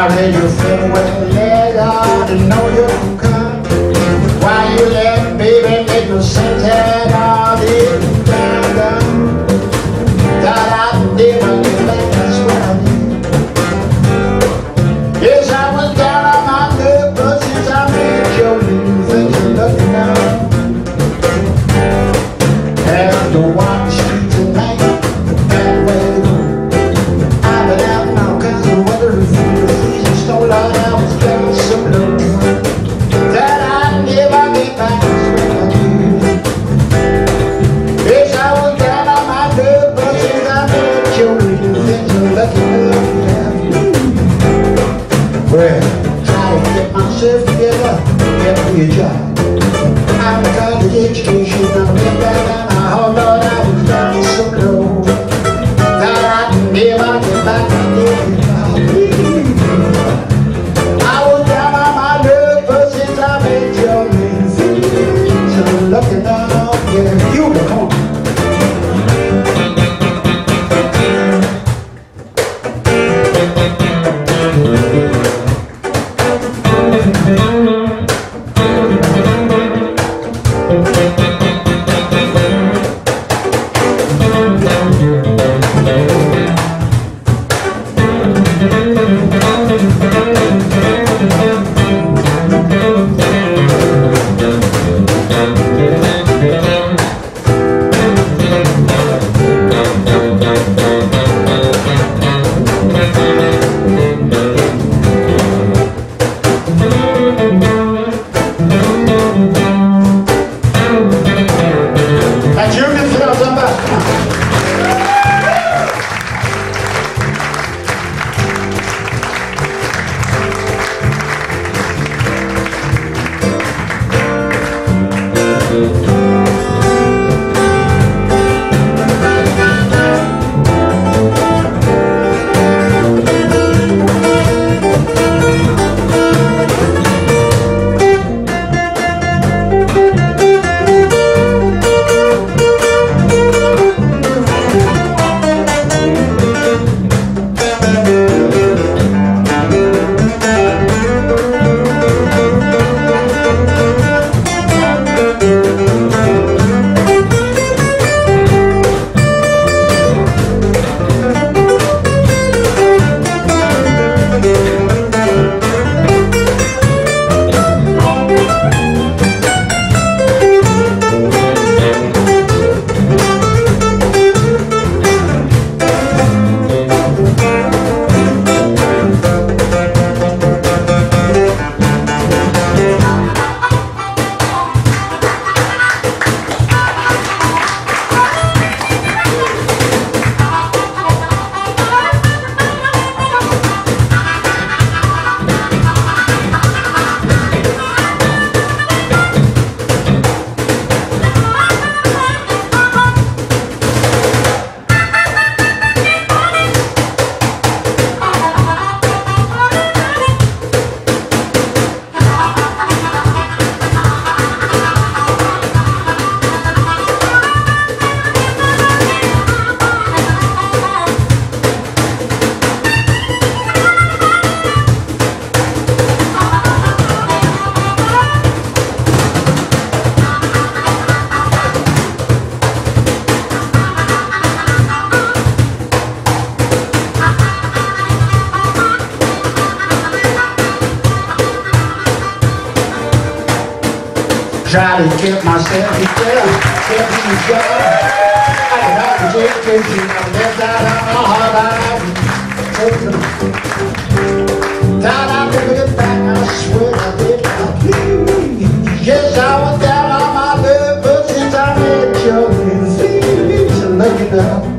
sorry you feel when you let I know you could come? Why you let baby make you sing that myself together, get me together. I got to take it, you know, that's not how hard I am. Down, I thought I took it back, I swear I did not. Yes, I was down on my luck, but since I met you, feelings are looking up.